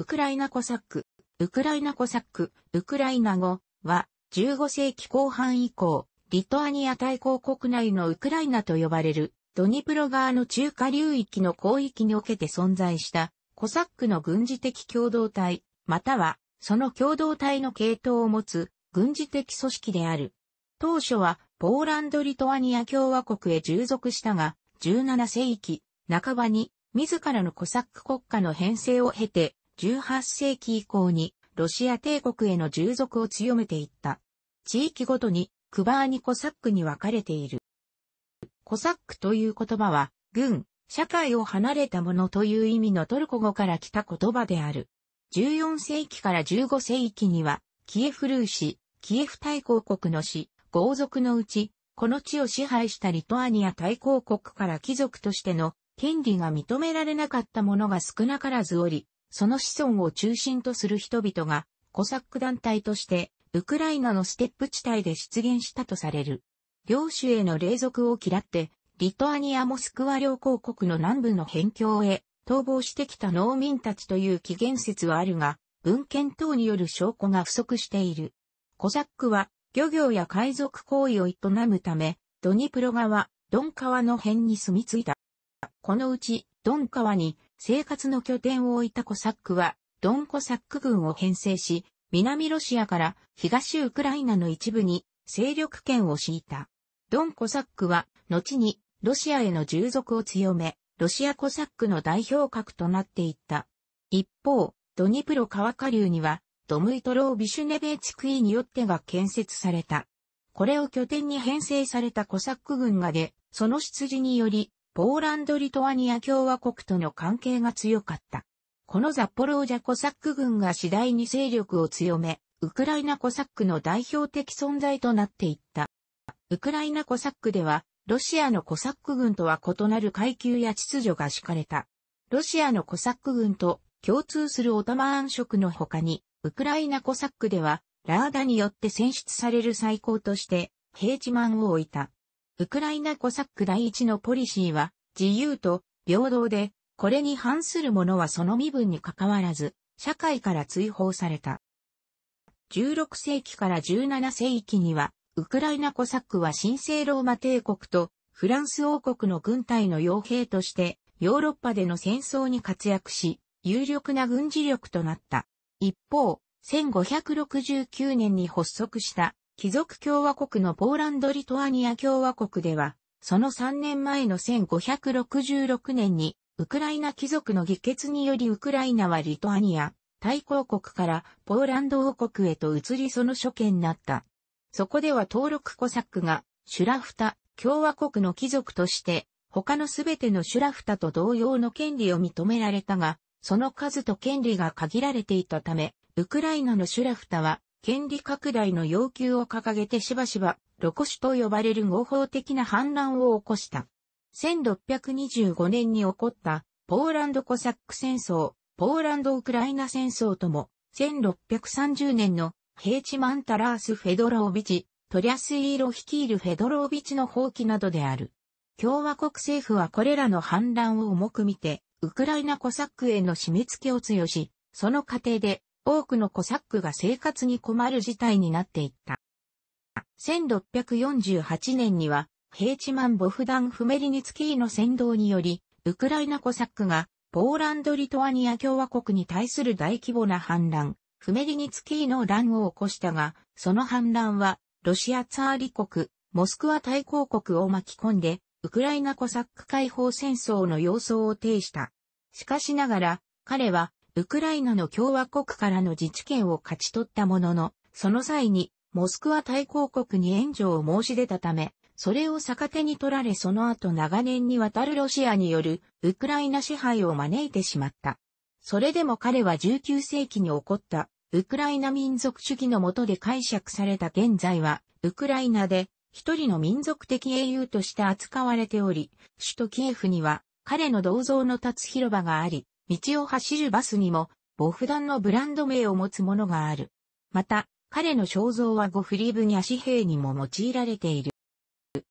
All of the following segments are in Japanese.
ウクライナコサック、ウクライナコサック、ウクライナ語は15世紀後半以降、リトアニア大公国内のウクライナと呼ばれるドニプロ川の中下流域の広域におけて存在したコサックの軍事的共同体、またはその共同体の系統を持つ軍事的組織である。当初はポーランド・リトアニア共和国へ従属したが、17世紀半ばに自らのコサック国家の編成を経て、18世紀以降にロシア帝国への従属を強めていった。地域ごとにクバーニコサックに分かれている。コサックという言葉は、軍、社会を離れたものという意味のトルコ語から来た言葉である。14世紀から15世紀には、キエフルーシ、キエフ大公国の死、豪族のうち、この地を支配したリトアニア大公国から貴族としての権利が認められなかった者が少なからずおり、その子孫を中心とする人々が、コサック団体として、ウクライナのステップ地帯で出現したとされる。領主への霊俗を嫌って、リトアニア・モスクワ領公国の南部の辺境へ逃亡してきた農民たちという起源説はあるが、文献等による証拠が不足している。コサックは漁業や海賊行為を営むため、ドニプロ川、ドン川の辺に住み着いた。このうち、ドン川に生活の拠点を置いたコサックは、ドンコサック軍を編成し、南ロシアから東ウクライナの一部に勢力圏を敷いた。ドンコサックは、後にロシアへの従属を強め、ロシアコサックの代表格となっていった。一方、ドニプロ川下流には、ドムイトロー・ビシュネベーチクイによってが建設された。これを拠点に編成されたコサック軍がで、その出自により、ポーランド・リトアニア共和国との関係が強かった。このザポロージャコサック軍が次第に勢力を強め、ウクライナコサックの代表的存在となっていった。ウクライナコサックでは、ロシアのコサック軍とは異なる階級や秩序が敷かれた。ロシアのコサック軍と共通するオタマーン色の他に、ウクライナコサックでは、ラーダによって選出される最高として、平地マンを置いた。ウクライナコサック第一のポリシーは、自由と平等で、これに反する者はその身分に関わらず、社会から追放された。16世紀から17世紀には、ウクライナコサックは神聖ローマ帝国とフランス王国の軍隊の傭兵としてヨーロッパでの戦争に活躍し、有力な軍事力となった。一方、1569年に発足した貴族共和国のポーランド・リトアニア共和国では、その3年前の1566年に、ウクライナ貴族の議決によりウクライナはリトアニア、対抗国からポーランド王国へと移りその諸権になった。そこでは登録コサックが、シュラフタ、共和国の貴族として、他のすべてのシュラフタと同様の権利を認められたが、その数と権利が限られていたため、ウクライナのシュラフタは、権利拡大の要求を掲げてしばしば、ロコシュと呼ばれる合法的な反乱を起こした。1625年に起こったポーランドコサック戦争、ポーランド・ウクライナ戦争とも、1630年のヘイチマン・タラース・フェドロービチ、トリャスイーロ率いるフェドロービチの放棄などである。共和国政府はこれらの反乱を重く見て、ウクライナコサックへの締め付けを強し、その過程で多くのコサックが生活に困る事態になっていった。1648年には、ヘイチマン・ボフダン・フメリニツキーの先導により、ウクライナコサックが、ポーランド・リトアニア共和国に対する大規模な反乱、フメリニツキーの乱を起こしたが、その反乱は、ロシアツァーリ国、モスクワ大公国を巻き込んで、ウクライナコサック解放戦争の様相を呈した。しかしながら、彼は、ウクライナの共和国からの自治権を勝ち取ったものの、その際に、モスクワ大公国に援助を申し出たため、それを逆手に取られその後長年にわたるロシアによるウクライナ支配を招いてしまった。それでも彼は19世紀に起こったウクライナ民族主義の下で解釈された現在は、ウクライナで一人の民族的英雄として扱われており、首都キエフには彼の銅像の立つ広場があり、道を走るバスにも、ボフダンのブランド名を持つものがある。また、彼の肖像はゴフリブニャ紙幣にも用いられている。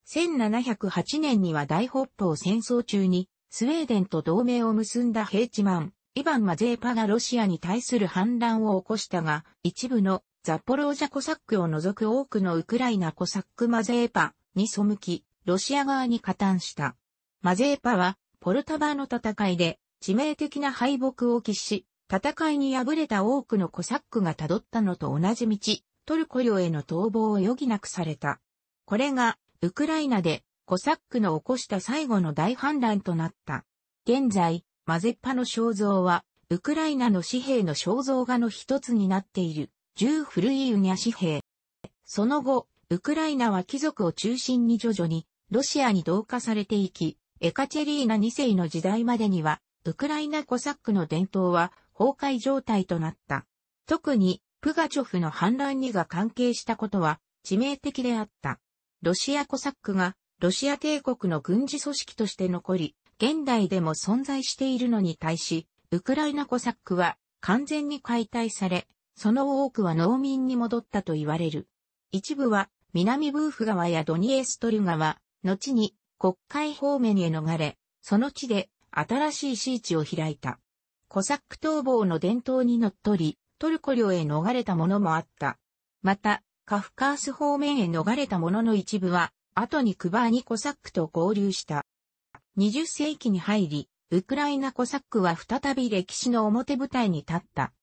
1708年には大北方戦争中に、スウェーデンと同盟を結んだヘイチマン、イバン・マゼーパがロシアに対する反乱を起こしたが、一部のザポロージャコサックを除く多くのウクライナコサックマゼーパに背き、ロシア側に加担した。マゼーパは、ポルタバの戦いで致命的な敗北を喫し、戦いに敗れた多くのコサックが辿ったのと同じ道、トルコ領への逃亡を余儀なくされた。これが、ウクライナでコサックの起こした最後の大反乱となった。現在、マゼッパの肖像は、ウクライナの紙幣の肖像画の一つになっている、旧古いウニャ紙幣。その後、ウクライナは貴族を中心に徐々に、ロシアに同化されていき、エカチェリーナ2世の時代までには、ウクライナコサックの伝統は崩壊状態となった。特に、プガチョフの反乱にが関係したことは致命的であった。ロシアコサックがロシア帝国の軍事組織として残り、現代でも存在しているのに対し、ウクライナコサックは完全に解体され、その多くは農民に戻ったと言われる。一部は南ブーフ川やドニエストル川、後に国会方面へ逃れ、その地で新しい市地を開いた。コサック逃亡の伝統にのっとり、トルコ領へ逃れた者もあった。また、カフカース方面へ逃れた者の一部は、後にクバーニコサックと合流した。20世紀に入り、ウクライナコサックは再び歴史の表舞台に立った。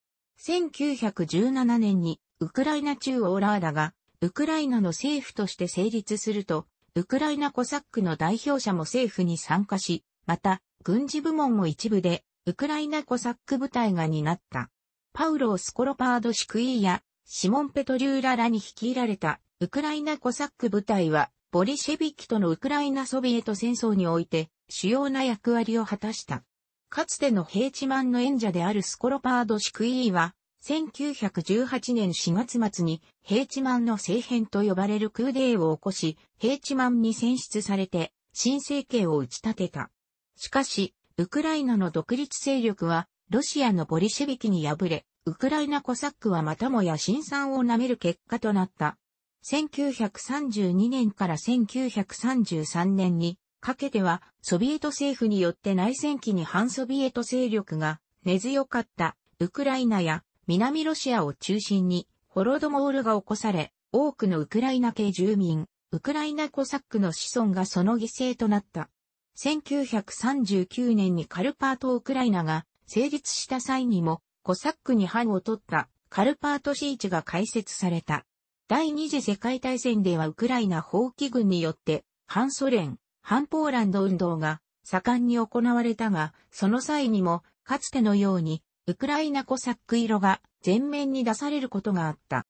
1917年にウクライナ中央ラーダがウクライナの政府として成立すると、ウクライナコサックの代表者も政府に参加し、また、軍事部門も一部で、ウクライナコサック部隊が担った。パウロー・スコロパード・シクイーや、シモン・ペトリューラらに率いられた、ウクライナコサック部隊は、ボリシェビキとのウクライナソビエト戦争において、主要な役割を果たした。かつてのヘイチマンの演者であるスコロパード・シクイーは、1918年4月末に、ヘイチマンの政変と呼ばれるクーデーを起こし、ヘイチマンに選出されて、新政権を打ち立てた。しかし、ウクライナの独立勢力は、ロシアのボリシェビキに敗れ、ウクライナコサックはまたもや新産を舐める結果となった。1932年から1933年にかけてはソビエト政府によって内戦期に反ソビエト勢力が根強かったウクライナや南ロシアを中心にホロドモールが起こされ、多くのウクライナ系住民、ウクライナコサックの子孫がその犠牲となった。1939年にカルパートウクライナが成立した際にも、コサックに藩を取ったカルパートシーチが開設された。第二次世界大戦ではウクライナ放棄軍によって反ソ連、反ポーランド運動が盛んに行われたが、その際にも、かつてのように、ウクライナコサック色が前面に出されることがあった。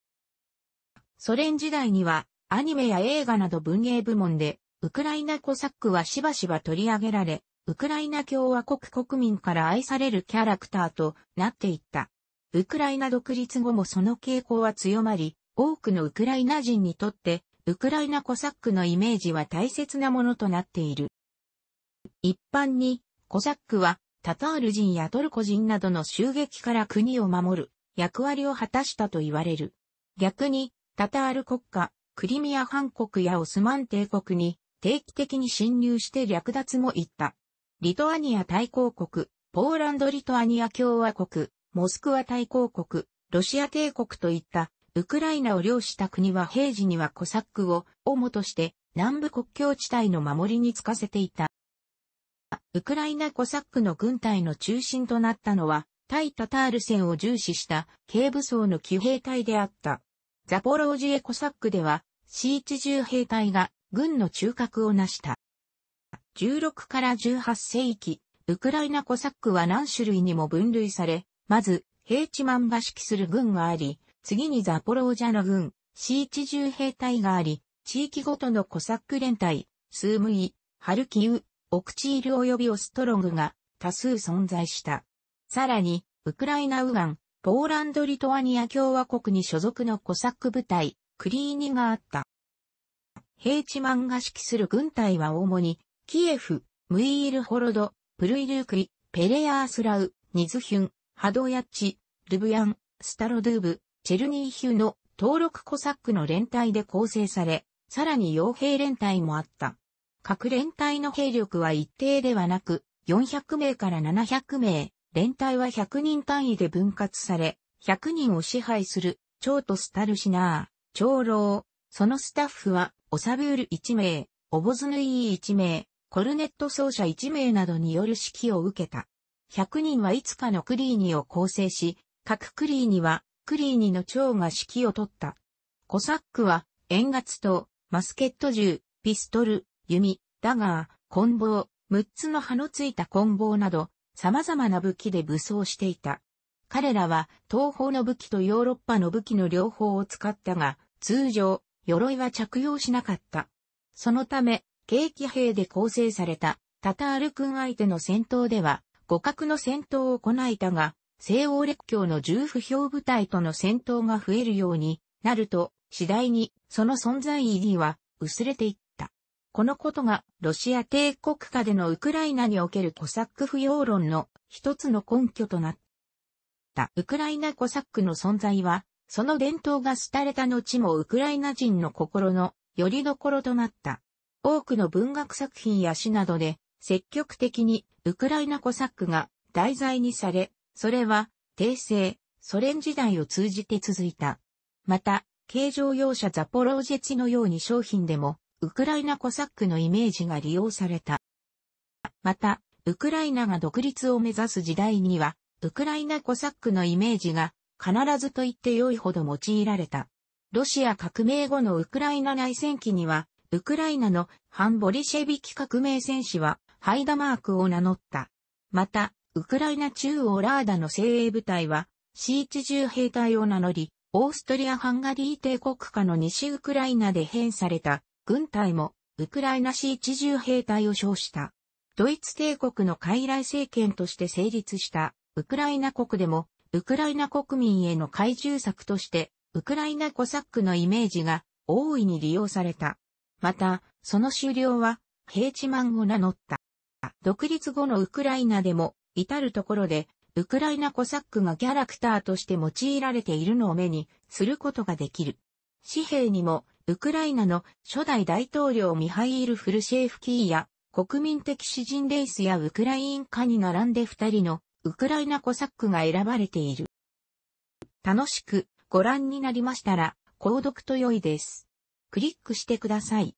ソ連時代には、アニメや映画など文芸部門で、ウクライナコサックはしばしば取り上げられ、ウクライナ共和国国民から愛されるキャラクターとなっていった。ウクライナ独立後もその傾向は強まり、多くのウクライナ人にとって、ウクライナコサックのイメージは大切なものとなっている。一般に、コサックは、タタール人やトルコ人などの襲撃から国を守る役割を果たしたと言われる。逆に、タタール国家、クリミア半国やオスマン帝国に定期的に侵入して略奪も言った。リトアニア対抗国、ポーランドリトアニア共和国、モスクワ対抗国、ロシア帝国といったウクライナを領した国は平時にはコサックを主として南部国境地帯の守りにつかせていた。ウクライナコサックの軍隊の中心となったのは対タタール戦を重視した軽武装の騎兵隊であった。ザポロージエコサックではシーチ重兵隊が軍の中核を成した。16から18世紀、ウクライナコサックは何種類にも分類され、まず、平地マンが指揮する軍があり、次にザポロージャの軍、シーチ重兵隊があり、地域ごとのコサック連隊、スームイ、ハルキウ、オクチール及びオストロングが多数存在した。さらに、ウクライナ右岸、ポーランド・リトアニア共和国に所属のコサック部隊、クリーニがあった。平地マンが指揮する軍隊は主に、キエフ、ムイールホロド、プルイルークリ、ペレアースラウ、ニズヒュン、ハドヤッチ、ルブヤン、スタロドゥーブ、チェルニーヒュの登録コサックの連隊で構成され、さらに傭兵連隊もあった。各連隊の兵力は一定ではなく、400名から700名、連隊は100人単位で分割され、100人を支配する、長とスタルシナー、長老、そのスタッフは、オサブール1名、オボズヌイー1名、コルネット奏者1名などによる指揮を受けた。100人はいつかのクリーニを構成し、各クリーニは、クリーニの長が指揮を取った。コサックは、円月刀、マスケット銃、ピストル、弓、ダガー、棍棒、6つの刃のついた棍棒など、様々な武器で武装していた。彼らは東方の武器とヨーロッパの武器の両方を使ったが、通常、鎧は着用しなかった。そのため、軽騎兵で構成されたタタール軍相手の戦闘では、互角の戦闘を行えたが、西欧列強の重不評部隊との戦闘が増えるようになると、次第にその存在意義は薄れていった。このことがロシア帝国下でのウクライナにおけるコサック不要論の一つの根拠となった。ウクライナコサックの存在は、その伝統が廃れた後もウクライナ人の心の拠り所となった。多くの文学作品や詩などで積極的にウクライナコサックが題材にされ、それは帝政、ソ連時代を通じて続いた。また、軽乗用車ザポロージェチのように商品でも、ウクライナコサックのイメージが利用された。また、ウクライナが独立を目指す時代には、ウクライナコサックのイメージが必ずと言って良いほど用いられた。ロシア革命後のウクライナ内戦期には、ウクライナの反ボリシェビキ革命戦士は、ハイダマークを名乗った。また、ウクライナ中央ラーダの精鋭部隊は、シーチ重兵隊を名乗り、オーストリア・ハンガリー帝国下の西ウクライナで編された軍隊もウクライナ市一重兵隊を称した。ドイツ帝国の傀儡政権として成立したウクライナ国でもウクライナ国民への怪獣策としてウクライナコサックのイメージが大いに利用された。また、その終了はヘイチマンを名乗った。独立後のウクライナでも至るところでウクライナコサックがキャラクターとして用いられているのを目にすることができる。紙幣にも、ウクライナの初代大統領ミハイール・フルシェーフキーや、国民的詩人レイスやウクライン化に並んで二人のウクライナコサックが選ばれている。楽しくご覧になりましたら、購読と良いです。クリックしてください。